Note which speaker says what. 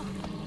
Speaker 1: Oh.